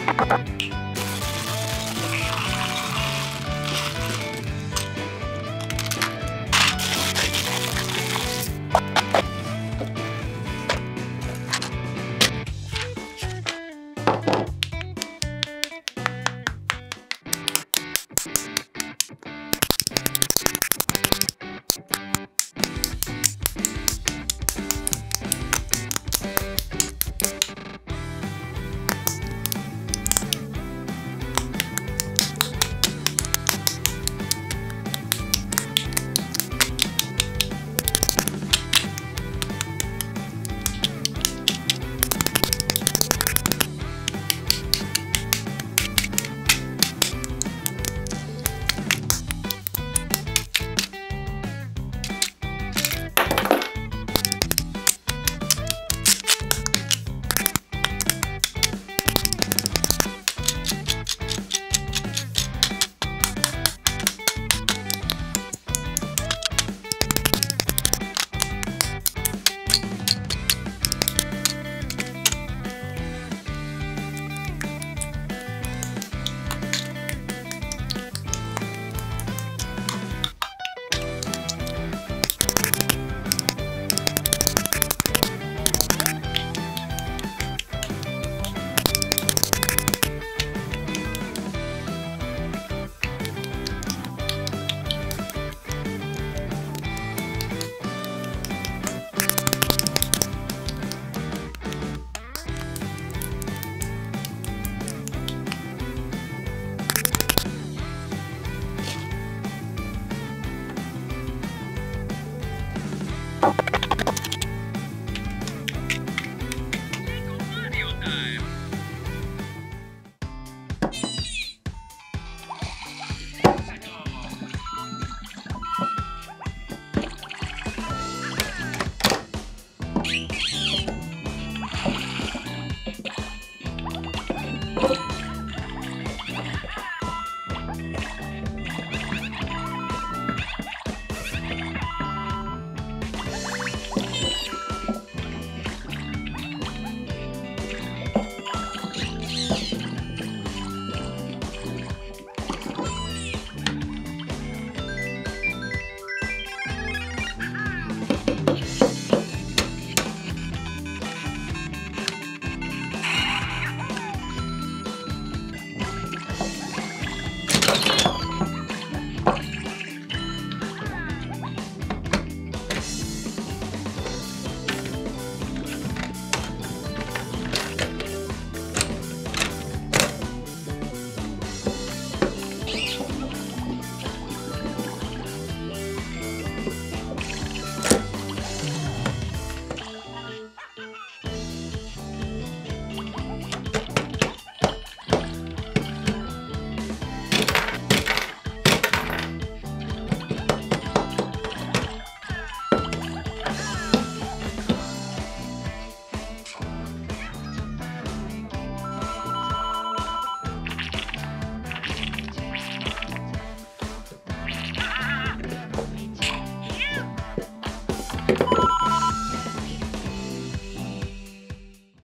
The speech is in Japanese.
した